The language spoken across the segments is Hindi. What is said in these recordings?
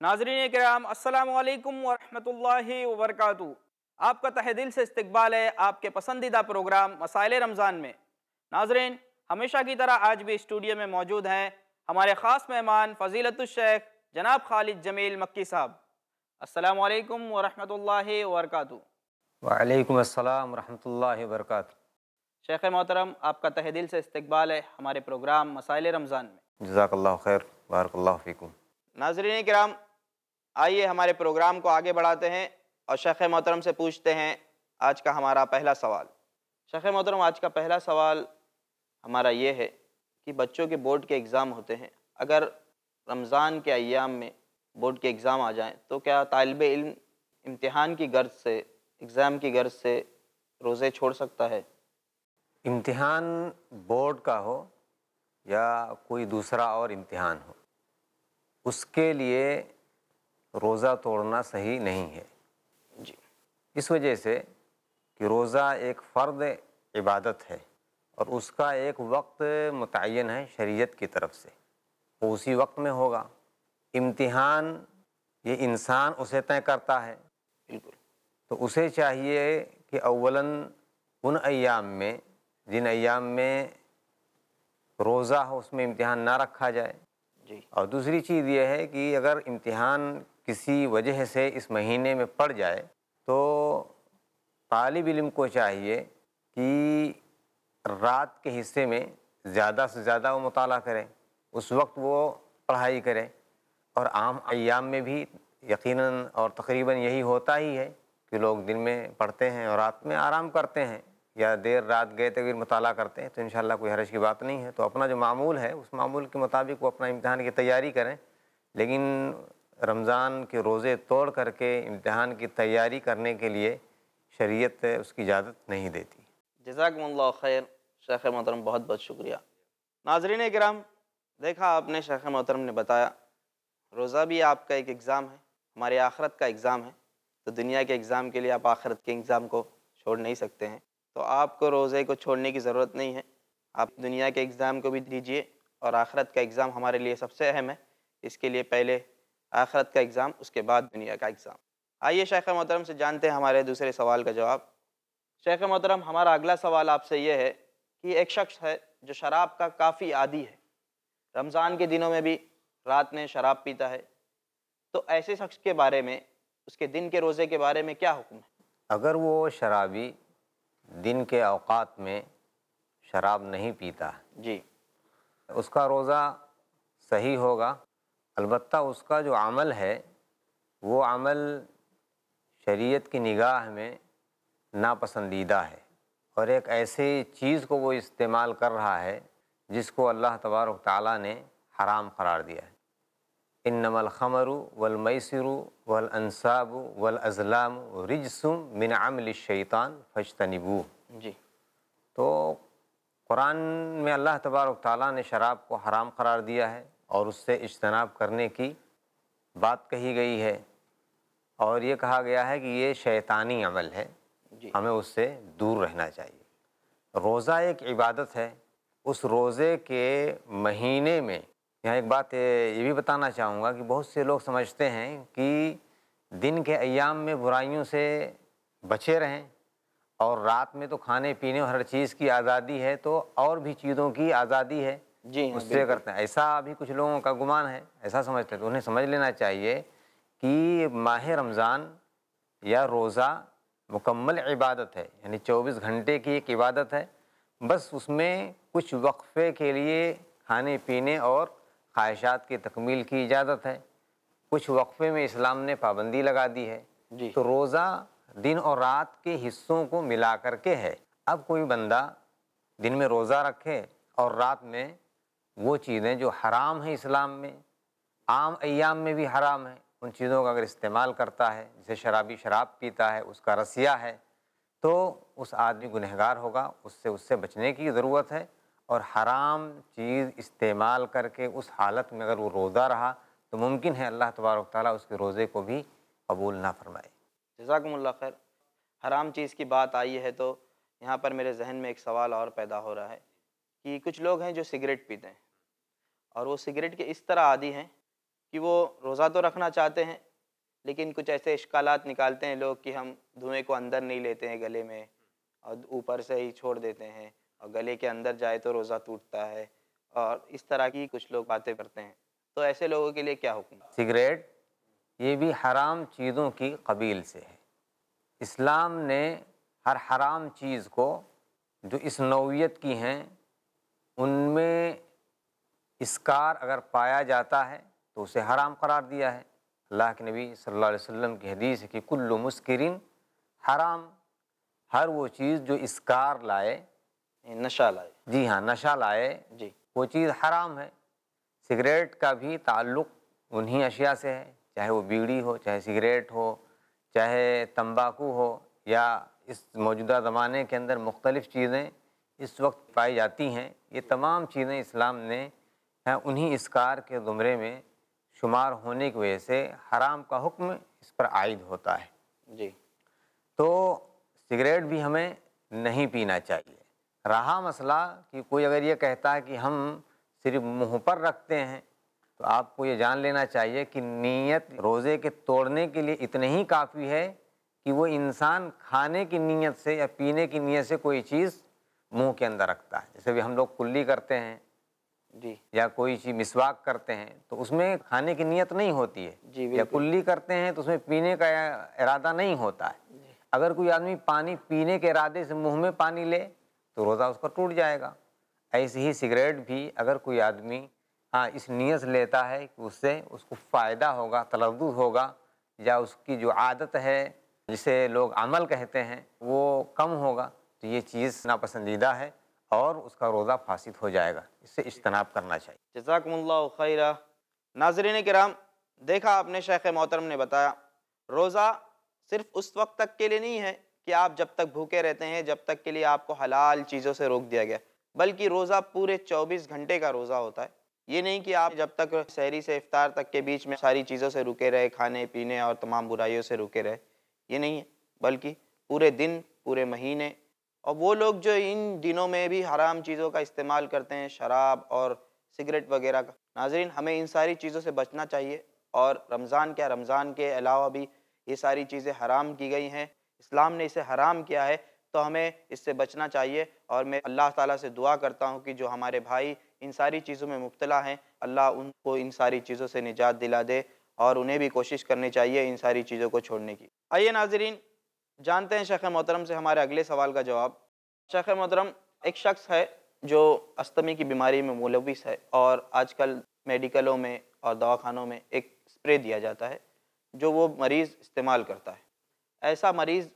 नाजरीन कराम असलकम वरहमल वबरक आपका तह दिल से इस्तकबाल है आपके पसंदीदा प्रोग्राम मसाइल रमज़ान में। नाजरीन हमेशा की तरह आज भी स्टूडियो में मौजूद हैं हमारे ख़ास मेहमान फ़जीलतुलशेख जनाब खालिद जमील मक्की साहब। असलकम वरहमल वबरक वालेकुम अस्सलाम रहमतुल्लाहि व बरकातहू शेख मोहतरम आपका तह दिल से इस्तकबाल है हमारे प्रोग्राम मसाइल रमज़ान में। जजाकल्ला खैर बारकल्ला फ़ीकुम। नाजरीन कराम आइए हमारे प्रोग्राम को आगे बढ़ाते हैं और शेख मोहतरम से पूछते हैं आज का हमारा पहला सवाल। शेख मोहतरम, आज का पहला सवाल हमारा ये है कि बच्चों के बोर्ड के एग्ज़ाम होते हैं। अगर रमज़ान के अयाम में बोर्ड के एग्ज़ाम आ जाएँ तो क्या तालब इल्म इम्तहान की गर्ज से, एग्ज़ाम की गर्ज से रोज़े छोड़ सकता है? इम्तहान बोर्ड का हो या कोई दूसरा और इम्तहान हो, उसके लिए रोज़ा तोड़ना सही नहीं है। जी। इस वजह से कि रोज़ा एक फ़र्द इबादत है और उसका एक वक्त मुतन है शरीयत की तरफ़ से। वो उसी वक्त में होगा। इम्तिहान ये इंसान उसे तय करता है। बिल्कुल। तो उसे चाहिए कि अव्वलन उन अयाम में जिन अयाम में रोज़ा हो उसमें इम्तिहान ना रखा जाए। जी। और दूसरी चीज़ ये है कि अगर इम्तिहान किसी वजह से इस महीने में पड़ जाए तो तालिब इल्म को चाहिए कि रात के हिस्से में ज़्यादा से ज़्यादा वो मुताला करें, उस वक्त वो पढ़ाई करें। और आम अयाम में भी यकीनन और तकरीबन यही होता ही है कि लोग दिन में पढ़ते हैं और रात में आराम करते हैं या देर रात गए तक मताल करते हैं तो इन कोई हरज की बात नहीं है। तो अपना जो मामूल है, उस मामूल के मुताबिक वो अपना इम्तहान की तैयारी करें। लेकिन रमज़ान के रोज़े तोड़ करके इम्तहान की तैयारी करने के लिए शरीयत उसकी इजाज़त नहीं देती। जजाकमल्ला खैर, शेख मोहतरम, बहुत बहुत शुक्रिया। नाजरीन कराम देखा आपने, शेख मोहतरम ने बताया, रोज़ा भी आपका एक एग्ज़ाम है, हमारे आखरत का एग्ज़ाम है तो दुनिया के एग्ज़ाम के लिए आप आखरत के एग्ज़ाम को छोड़ नहीं सकते हैं। तो आपको रोज़े को छोड़ने की ज़रूरत नहीं है, आप दुनिया के एग्ज़ाम को भी दीजिए, और आखरत का एग्ज़ाम हमारे लिए सबसे अहम है, इसके लिए पहले आखरत का एग्ज़ाम उसके बाद दुनिया का एग्ज़ाम। आइए शेख मोहतरम से जानते हैं हमारे दूसरे सवाल का जवाब। शेख मोहतरम हमारा अगला सवाल आपसे ये है कि एक शख्स है जो शराब का काफ़ी आदि है। रमज़ान के दिनों में भी रात में शराब पीता है। तो ऐसे शख्स के बारे में उसके दिन के रोज़े के बारे में क्या हुक्म है? अगर वो शराबी दिन के अवकात में शराब नहीं पीता जी। उसका रोज़ा सही होगा? अलबत् उसका जो अमल है वो अमल शरीयत की निगाह में नापसंदीदा है। और एक ऐसे चीज़ को वो इस्तेमाल कर रहा है जिसको अल्लाह तबारक ताली ने हराम करार दिया है। इन नमल खमरु वलमैसरु वल अनसाब वल अज़लाम रिजसुम मिन अमल शैतान फजतनबू। जी। तो कुरान में अल्लाह तबारक ताली ने शराब को हराम करार दिया है। और उससे इज्तनाब करने की बात कही गई है। और ये कहा गया है कि ये शैतानी अमल है। हमें उससे दूर रहना चाहिए। रोज़ा एक इबादत है। उस रोज़े के महीने में यहाँ एक बात ये भी बताना चाहूँगा कि बहुत से लोग समझते हैं कि दिन के अयाम में बुराइयों से बचे रहें और रात में तो खाने पीने और हर चीज़ की आज़ादी है तो और भी चीज़ों की आज़ादी है। जी हाँ, उससे करते हैं। ऐसा अभी कुछ लोगों का गुमान है ऐसा समझते हैं। तो उन्हें समझ लेना चाहिए कि माह रमज़ान या रोज़ा मुकम्मल इबादत है यानी 24 घंटे की एक इबादत है। बस उसमें कुछ वक्फ़े के लिए खाने पीने और ख्वाहिशात की तकमील की इजाज़त है। कुछ वक्फ़े में इस्लाम ने पाबंदी लगा दी है। जी। तो रोज़ा दिन और रात के हिस्सों को मिला करके है। अब कोई बंदा दिन में रोज़ा रखे और रात में वो चीज़ें जो हराम हैं इस्लाम में, आम अयाम में भी हराम है, उन चीज़ों का अगर इस्तेमाल करता है, जैसे शराबी शराब पीता है, उसका रसिया है तो उस आदमी गुनहगार होगा, उससे उससे बचने की ज़रूरत है और हराम चीज़ इस्तेमाल करके उस हालत में अगर वो रोज़ा रहा तो मुमकिन है अल्लाह तबारक ताली उसके रोज़े को भी कबूल ना फरमाए। जजाकमुल्ला खैर। हराम चीज़ की बात आई है तो यहाँ पर मेरे जहन में एक सवाल और पैदा हो रहा है कि कुछ लोग हैं जो सिगरेट पीते हैं। और वो सिगरेट के इस तरह आदि हैं कि वो रोज़ा तो रखना चाहते हैं, लेकिन कुछ ऐसे इश्कालात निकालते हैं लोग कि हम धुएँ को अंदर नहीं लेते हैं गले में और ऊपर से ही छोड़ देते हैं और गले के अंदर जाए तो रोज़ा टूटता है और इस तरह की कुछ लोग बातें करते हैं। तो ऐसे लोगों के लिए क्या हुक्म? सिगरेट ये भी हराम चीज़ों की कबील से है। इस्लाम ने हर हराम चीज़ को जो इस नौीयत की हैं, उनमें इसकार अगर पाया जाता है तो उसे हराम करार दिया है। अल्लाह के नबी सल्लल्लाहु अलैहि वसल्लम की हदीस है कि कुल्लु मुस्किरिन हराम। हर वो चीज़ जो इसकार लाए नशा लाए। जी हाँ नशा लाए जी। वो चीज़ हराम है। सिगरेट का भी ताल्लुक़ उन्हीं अशिया से है चाहे वो बीड़ी हो चाहे सिगरेट हो चाहे तंबाकू हो या इस मौजूदा ज़माने के अंदर मुख्तलिफ़ चीज़ें इस वक्त पाई जाती हैं। ये तमाम चीज़ें इस्लाम ने उन्हीं इसकार के ज़ुमरे में शुमार होने की वजह से हराम का हुक्म इस पर आयद होता है। जी। तो सिगरेट भी हमें नहीं पीना चाहिए। रहा मसला कि कोई अगर ये कहता है कि हम सिर्फ़ मुँह पर रखते हैं तो आपको ये जान लेना चाहिए कि नीयत रोज़े के तोड़ने के लिए इतने ही काफ़ी है कि वो इंसान खाने की नीयत से या पीने की नीयत से कोई चीज़ मुँह के अंदर रखता है। जैसे भी हम लोग कुल्ली करते हैं जी। या कोई चीज़ मिसवाक करते हैं तो उसमें खाने की नीयत नहीं होती है। जी या कुल्ली करते हैं तो उसमें पीने का इरादा नहीं होता है। अगर कोई आदमी पानी पीने के इरादे से मुँह में पानी ले तो रोज़ा उसका टूट जाएगा। ऐसे ही सिगरेट भी अगर कोई आदमी हाँ इस नीयत लेता है कि उससे उसको फ़ायदा होगा तलद होगा या उसकी जो आदत है जिसे लोग अमल कहते हैं वो कम होगा तो ये चीज़ नापसंदीदा है। और उसका रोज़ा फासिद हो जाएगा। इससे इज्तनाब करना चाहिए। जजाकम्ला खैरा। नाजरीन कराम, देखा आपने शेख मोहतरम ने बताया, रोज़ा सिर्फ़ उस वक्त तक के लिए नहीं है कि आप जब तक भूखे रहते हैं, जब तक के लिए आपको हलाल चीज़ों से रोक दिया गया। बल्कि रोज़ा पूरे 24 घंटे का रोज़ा होता है। ये नहीं कि आप जब तक शहरी से इफ्तार तक के बीच में सारी चीज़ों से रुके रहे, खाने, पीने और तमाम बुराइयों से रुके रहे, ये नहीं है। बल्कि पूरे दिन, पूरे महीने और वो लोग जो इन दिनों में भी हराम चीज़ों का इस्तेमाल करते हैं, शराब और सिगरेट वगैरह का। नाजरीन, हमें इन सारी चीज़ों से बचना चाहिए और रमज़ान क्या, रमज़ान के अलावा भी ये सारी चीज़ें हराम की गई हैं। इस्लाम ने इसे हराम किया है तो हमें इससे बचना चाहिए और मैं अल्लाह ताला से दुआ करता हूँ कि जो हमारे भाई इन सारी चीज़ों में मुबतला हैं, अल्लाह उनको इन सारी चीज़ों से निजात दिला दे और उन्हें भी कोशिश करनी चाहिए इन सारी चीज़ों को छोड़ने की। आइए नाजरीन जानते हैं शेख मोहतरम से हमारे अगले सवाल का जवाब। शेख मोहतरम एक शख्स है जो अस्तमी की बीमारी में मुलविस है और आजकल मेडिकलों में और दवाखानों में एक स्प्रे दिया जाता है जो वो मरीज़ इस्तेमाल करता है। ऐसा मरीज़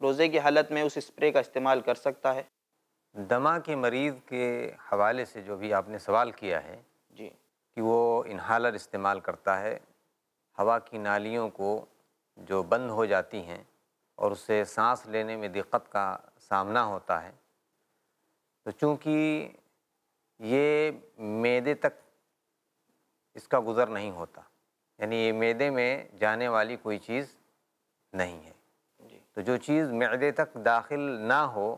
रोज़े की हालत में उस स्प्रे का इस्तेमाल कर सकता है। दमा के मरीज़ के हवाले से जो भी आपने सवाल किया है जी। कि वो इन्हालर इस्तेमाल करता है हवा की नालियों को जो बंद हो जाती हैं और उससे सांस लेने में दिक्कत का सामना होता है। तो चूँकि ये मैदे तक इसका गुज़र नहीं होता यानी ये मैदे में जाने वाली कोई चीज़ नहीं है। तो जो चीज़ मैदे तक दाखिल ना हो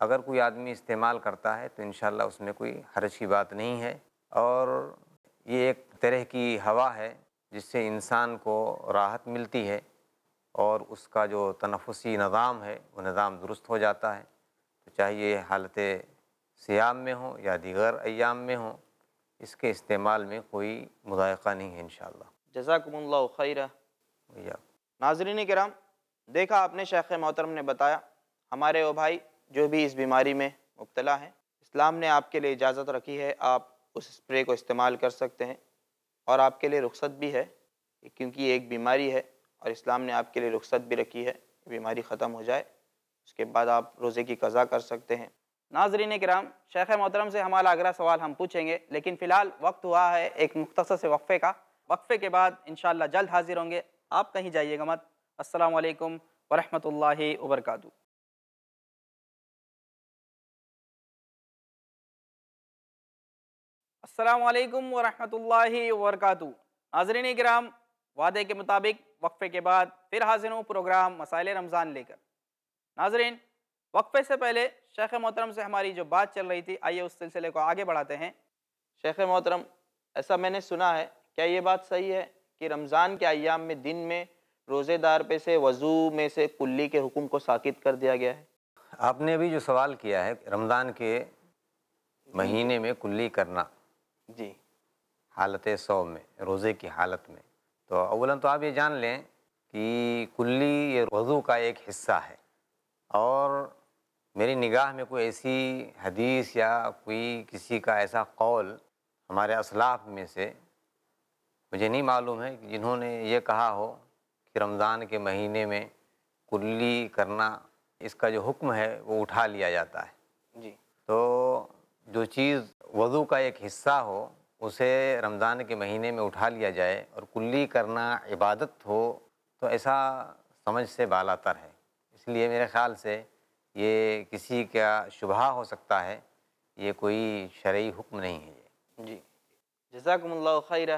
अगर कोई आदमी इस्तेमाल करता है तो इन उसमें कोई हर्ज की बात नहीं है। और ये एक तरह की हवा है जिससे इंसान को राहत मिलती है। और उसका जो तनफसी निज़ाम है वो निज़ाम दुरुस्त हो जाता है। तो चाहे ये हालत सियाम में हो या दीगर अयाम में हो इसके इस्तेमाल में कोई मुदायक़ा नहीं है इन जजाकम्ला खैरा। भैया नाजरीन कराम देखा आपने शेख मोहतरम ने बताया हमारे वो भाई जो भी इस बीमारी में मुबतला हैं इस्लाम ने आपके लिए इजाज़त रखी है आप उस स्प्रे को इस्तेमाल कर सकते हैं। और आपके लिए रुख्सत भी है क्योंकि ये एक बीमारी है और इस्लाम ने आपके लिए रुख्सत भी रखी है, बीमारी ख़त्म हो जाए, उसके बाद आप रोज़े की कज़ा कर सकते हैं। नाजरीन कराम, शेख मोहतरम से हमारा अगला सवाल हम पूछेंगे, लेकिन फ़िलहाल वक्त हुआ है एक मुख्तर से वक्फ़े का। वक्फ़े के बाद इन जल्द हाजिर होंगे। आप कहीं जाइएगा मत। असलकम वरहमल वर्का असलकम वरहमल वर्का नाजरीन कराम वादे के मुताबिक वक्फ़े के बाद फिर हाजिर हूँ प्रोग्राम मसाइल रमज़ान लेकर। नाजरीन वक्फ़े से पहले शेख मोहतरम से हमारी जो बात चल रही थी आइए उस सिलसिले को आगे बढ़ाते हैं। शेख मोहतरम ऐसा मैंने सुना है क्या ये बात सही है कि रमज़ान के अयाम में दिन में रोज़ेदार पे से वज़ू में से कुल्ली के हुक्म को साकित कर दिया गया है? आपने अभी जो सवाल किया है रमज़ान के महीने में कुल्ली करना जी। हालत सौ में रोज़े की हालत में तो अवलन तो आप ये जान लें कि कुल्ली ये वज़ू का एक हिस्सा है। और मेरी निगाह में कोई ऐसी हदीस या कोई किसी का ऐसा कौल हमारे असलाफ में से मुझे नहीं मालूम है कि जिन्होंने ये कहा हो कि रमज़ान के महीने में कुल्ली करना इसका जो हुक्म है वो उठा लिया जाता है। जी। तो जो चीज़ वज़ू का एक हिस्सा हो उसे रमज़ान के महीने में उठा लिया जाए और कुल्ली करना इबादत हो तो ऐसा समझ से बालातर है। इसलिए मेरे ख़्याल से ये किसी का शुबहा हो सकता है, ये कोई शरई हुक्म नहीं है जी। जजाकम्ला खैर।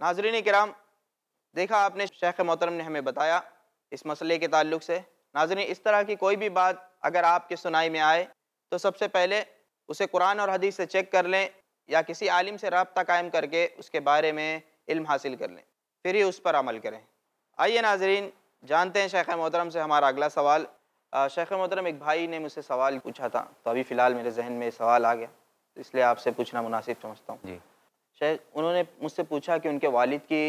नाजरीन कराम, देखा आपने, शेख मोहतरम ने हमें बताया इस मसले के ताल्लुक से। नाजरीन, इस तरह की कोई भी बात अगर आपके सुनाई में आए तो सबसे पहले उसे कुरान और हदीस से चेक कर लें। या किसी आलिम से रबता कायम करके उसके बारे में इल्म हासिल कर लें फिर ही उस पर अमल करें। आइए नाजरीन जानते हैं शेख मोहतरम से हमारा अगला सवाल। शेख मोहतरम एक भाई ने मुझसे सवाल पूछा था तो अभी फ़िलहाल मेरे जहन में सवाल आ गया तो इसलिए आपसे पूछना मुनासिब समझता हूँ। जी। शेख उन्होंने मुझसे पूछा कि उनके वालिद की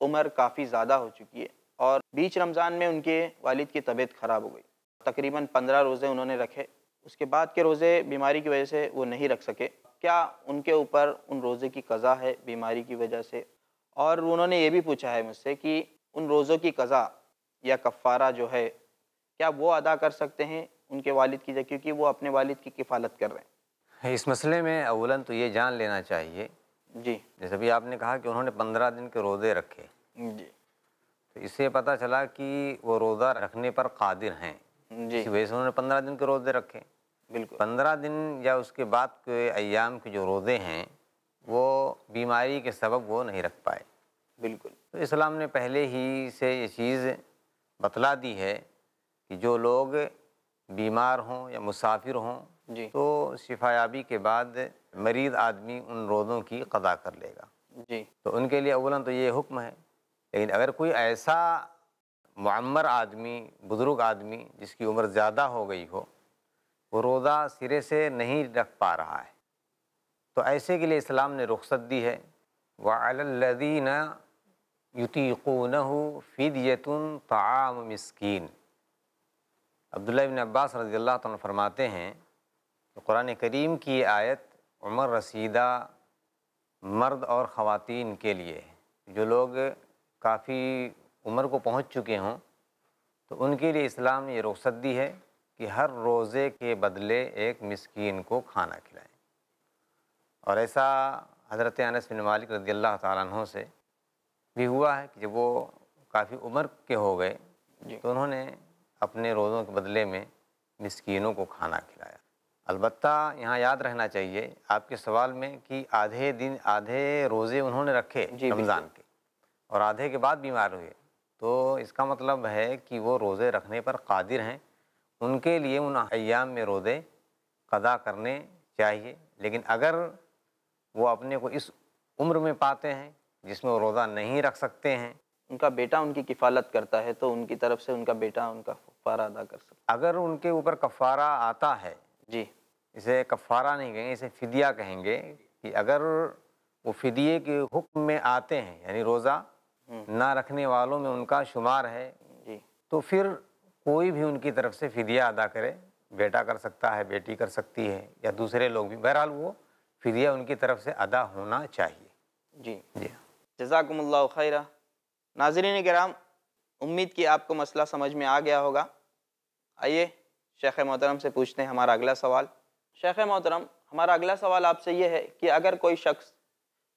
उम्र काफ़ी ज़्यादा हो चुकी है और बीच रमज़ान में उनके वालिद की तबीयत ख़राब हो गई। तकरीबन पंद्रह रोज़े उन्होंने रखे उसके बाद के रोज़े बीमारी की वजह से वो नहीं रख सके क्या उनके ऊपर उन रोज़े की कज़ा है बीमारी की वजह से? और उन्होंने ये भी पूछा है मुझसे कि उन रोज़ों की कज़ा या कफ़ारा जो है क्या वो अदा कर सकते हैं उनके वालिद की जगह? क्योंकि वो अपने वालिद की किफ़ालत कर रहे हैं। इस मसले में अवलन तो ये जान लेना चाहिए। जी। जैसे भी आपने कहा कि उन्होंने पंद्रह दिन के रोज़े रखे। जी। तो इससे पता चला कि वो रोज़ा रखने पर कादिर हैं। जी। इसी वजह से उन्होंने पंद्रह दिन के रोज़े रखे। बिल्कुल। पंद्रह दिन या उसके बाद के अयाम के जो रोज़े हैं वो बीमारी के सबब वो नहीं रख पाए। बिल्कुल। तो इस्लाम ने पहले ही से ये चीज़ बतला दी है कि जो लोग बीमार हों या मुसाफिर हों जी। तो शिफायाबी के बाद मरीज़ आदमी उन रोज़ों की कदा कर लेगा। जी। तो उनके लिए अवला तो ये हुक्म है। लेकिन अगर कोई ऐसा मुअम्मर आदमी बुज़ुर्ग आदमी जिसकी उम्र ज़्यादा हो गई हो वो रोज़ा सिरे से नहीं रख पा रहा है। तो ऐसे के लिए इस्लाम ने रुख्सत दी है। वलदीन युतीक़ून फ़िदियतुन ताम मिस्कीन। अब्दुल्ला इब्न अब्बास रज़ी अल्लाह फरमाते हैं कि कुरान करीम की आयत उम्र रसीदा, मर्द और ख़वातीन के लिए जो लोग काफ़ी उम्र को पहुँच चुके हों तो उनके लिए इस्लाम ने ये रुख्सत दी है। कि हर रोज़े के बदले एक मिस्कीन को खाना खिलाएँ। और ऐसा हज़रत अनस बिन मालिक रज़ी अल्लाह अन्हु से भी हुआ है कि जब वो काफ़ी उम्र के हो गए तो उन्होंने अपने रोज़ों के बदले में मिस्कीनों को खाना खिलाया। अलबत्ता यहाँ याद रहना चाहिए आपके सवाल में कि आधे दिन आधे रोज़े उन्होंने रखे रमज़ान के और आधे के बाद बीमार हुए तो इसका मतलब है कि वो रोज़े रखने पर कादिर हैं। उनके लिए उन अयाम में रोज़े कदा करने चाहिए। लेकिन अगर वो अपने को इस उम्र में पाते हैं जिसमें वो रोज़ा नहीं रख सकते हैं। उनका बेटा उनकी किफ़ालत करता है तो उनकी तरफ़ से उनका बेटा उनका कफ़ारा अदा कर सकता अगर उनके ऊपर कफ़ारा आता है जी। इसे कफ़ारा नहीं कहेंगे इसे फ़िदिया कहेंगे कि अगर वो फ़िदिये के हुक्म में आते हैं यानी रोज़ा हम्म। ना रखने वालों में उनका शुमार है जी। तो फिर कोई भी उनकी तरफ़ से फ़िदिया अदा करे बेटा कर सकता है बेटी कर सकती है या दूसरे लोग भी बहरहाल वो फ़िदिया उनकी तरफ़ से अदा होना चाहिए। जी। जी। जजाकम्ला खैरा। नाजरीन कराम उम्मीद की आपको मसला समझ में आ गया होगा। आइए शेख मोहतरम से पूछते हैं हमारा अगला सवाल। शेख मोहतरम हमारा अगला सवाल आपसे ये है कि अगर कोई शख्स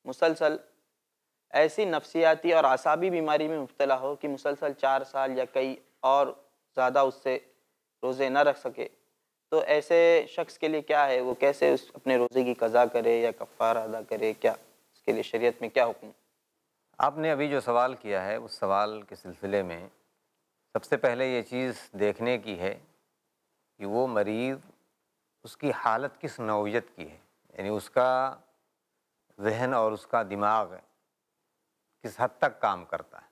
मुसलसल ऐसी नफसियाती और आसाबी बीमारी में मुब्तला हो कि मुसलसल चार साल या कई और ज़्यादा उससे रोज़े ना रख सके। तो ऐसे शख्स के लिए क्या है? वो कैसे उस अपने रोज़े की कज़ा करे या कफ़ारा अदा करे? क्या उसके लिए शरीयत में क्या हुक्म? आपने अभी जो सवाल किया है, उस सवाल के सिलसिले में सबसे पहले ये चीज़ देखने की है कि वो मरीज़ उसकी हालत किस नौयत की है? यानी उसका जहन और उसका दिमाग किस हद तक काम करता है?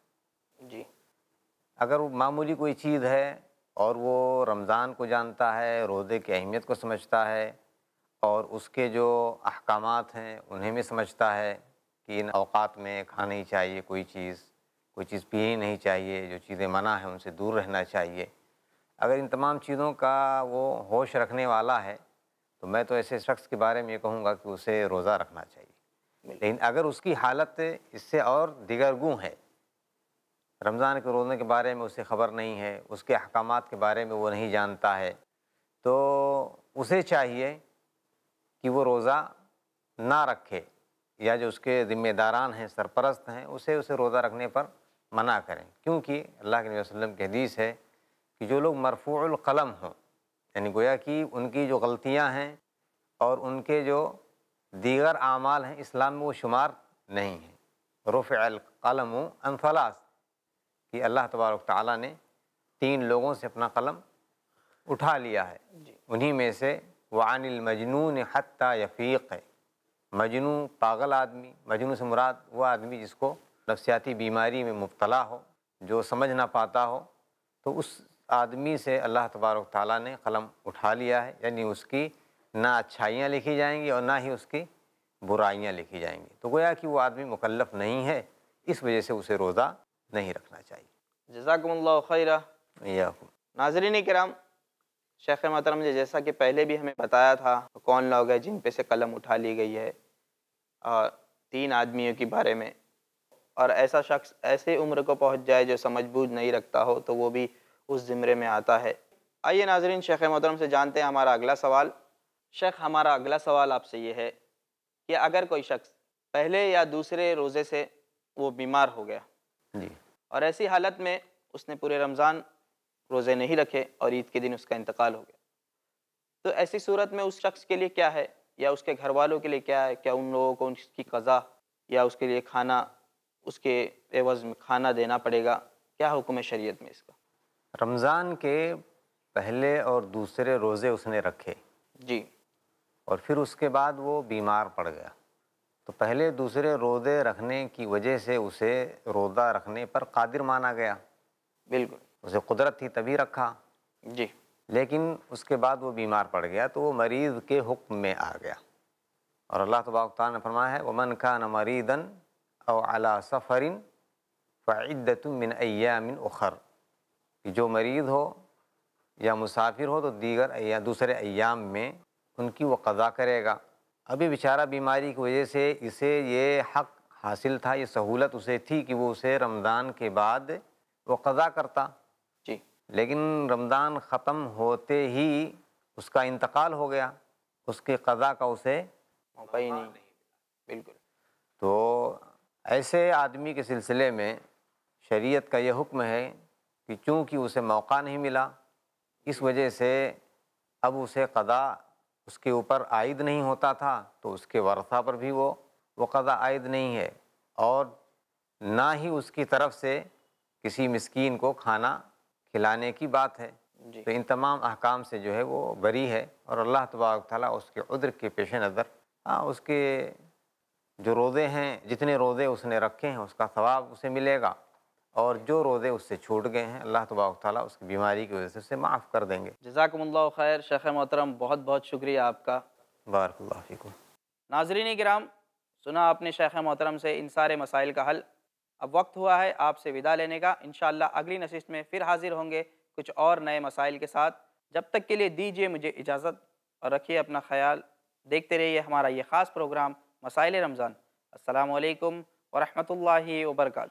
अगर वो मामूली कोई चीज़ है और वो रमज़ान को जानता है रोज़े की अहमियत को समझता है और उसके जो अहकाम हैं उन्हें भी समझता है कि इन अवकात में खानी चाहिए कोई चीज़ कोई चीज़ पीनी नहीं चाहिए जो चीज़ें मना है उनसे दूर रहना चाहिए। अगर इन तमाम चीज़ों का वो होश रखने वाला है तो मैं तो ऐसे शख्स के बारे में ये कहूँगा कि उसे रोज़ा रखना चाहिए। लेकिन अगर उसकी हालत इससे और दिगरगू है रमज़ान के रोज़े के बारे में उसे ख़बर नहीं है, उसके अहकाम के बारे में वो नहीं जानता है। तो उसे चाहिए कि वो रोज़ा ना रखे, या जो उसके ज़िम्मेदारान हैं, सरपरस्त हैं, उसे उसे रोज़ा रखने पर मना करें। क्योंकि अल्लाह के वसल्लम की हदीस है कि जो लोग मरफ़ूल कलम हों, यानी गोया कि उनकी जो गलतियाँ हैं और उनके जो दीगर आमाल हैं, इस्लाम में वो शुमार नहीं हैं। रुफ़ कलम अनफलास कि अल्लाह तबारक ताली ने तीन लोगों से अपना कलम उठा लिया है। उन्हीं में से वानिल मजनून हत्ता यफ़ीक है। मजनू पागल आदमी मजनू से मुराद वो आदमी जिसको नफसियाती बीमारी में मुबतला हो जो समझ ना पाता हो तो उस आदमी से अल्लाह तबारक ताली ने कलम उठा लिया है। यानी उसकी ना अच्छाइयाँ लिखी जाएँगी और ना ही उसकी बुराइयाँ लिखी जाएँगी। तो गोया कि वो आदमी मुकल्लफ नहीं है इस वजह से उसे रोज़ा नहीं रखना चाहिए। जजाकम्ला खैरा। नाजरीन कराम शेख मोहतरम ने जैसा कि पहले भी हमें बताया था कौन लोग हैं जिन पे से कलम उठा ली गई है और तीन आदमियों के बारे में। और ऐसा शख्स ऐसे उम्र को पहुँच जाए जो समझ बूझ नहीं रखता हो तो वो भी उस ज़िमरे में आता है। आइए नाजरीन शेख मोहतरम से जानते हैं हमारा अगला सवाल। शेख हमारा अगला सवाल आपसे ये है कि अगर कोई शख्स पहले या दूसरे रोज़े से वो बीमार हो गया जी। और ऐसी हालत में उसने पूरे रमज़ान रोज़े नहीं रखे और ईद के दिन उसका इंतकाल हो गया। तो ऐसी सूरत में उस शख्स के लिए क्या है? या उसके घर वालों के लिए क्या है? क्या उन लोगों को उसकी कज़ा या उसके लिए खाना उसके एवज़ में खाना देना पड़ेगा? क्या हुक्म है शरीयत में इसका? रमज़ान के पहले और दूसरे रोज़े उसने रखे। जी। और फिर उसके बाद वो बीमार पड़ गया। तो पहले दूसरे रोदे रखने की वजह से उसे रोदा रखने पर कादिर माना गया। बिल्कुल। उसे कुदरत थी तभी रखा। जी। लेकिन उसके बाद वो बीमार पड़ गया तो वो मरीज़ के हुक्म में आ गया। और अल्लाह तबाक ने फरमाया है वमन खान मरीदन और अला सफ़रिन फ़ाइदतमिन अयामिन उखर। कि जो मरीज़ हो या मुसाफिर हो तो दीगर या दूसरे अयाम में उनकी वो कज़ा करेगा। अभी बेचारा बीमारी की वजह से इसे ये हक हासिल था ये सहूलत उसे थी कि वो उसे रमज़ान के बाद वो कज़ा करता। जी। लेकिन रमज़ान ख़त्म होते ही उसका इंतकाल हो गया उसके कज़ा का उसे मौका ही नहीं बिल्कुल। तो ऐसे आदमी के सिलसिले में शरीयत का यह हुक्म है कि चूँकि उसे मौका नहीं मिला इस वजह से अब उसे कदा उसके ऊपर आयद नहीं होता था तो उसके वर्षा पर भी वो वो कदा आयद नहीं है। और ना ही उसकी तरफ़ से किसी मस्किन को खाना खिलाने की बात है। तो इन तमाम अहकाम से जो है वो बरी है और अल्लाह तबारक ताली उसके उद्र के पेश नज़र हाँ उसके जो रोज़े हैं जितने रोज़े उसने रखे हैं उसका सवाब उसे मिलेगा। और जो रोज़े उससे छूट गए हैं अल्लाह तबाक ताली उसकी बीमारी की वजह से उसे माफ़ कर देंगे। जजाकम्ला खैर शेख मोहतरम बहुत बहुत शुक्रिया आपका। बारकल्लाफ़िकुम नाजरीन कराम सुना आपने शेख मोहतरम से इन सारे मसाइल का हल। अब वक्त हुआ है आपसे विदा लेने का। इन अगली नशिस्त में फिर हाजिर होंगे कुछ और नए मसाइल के साथ। जब तक के लिए दीजिए मुझे इजाज़त और रखिए अपना ख्याल। देखते रहिए हमारा ये ख़ास प्रोग्राम मसाइल रमज़ान। अल्लाम वरहमल वर्का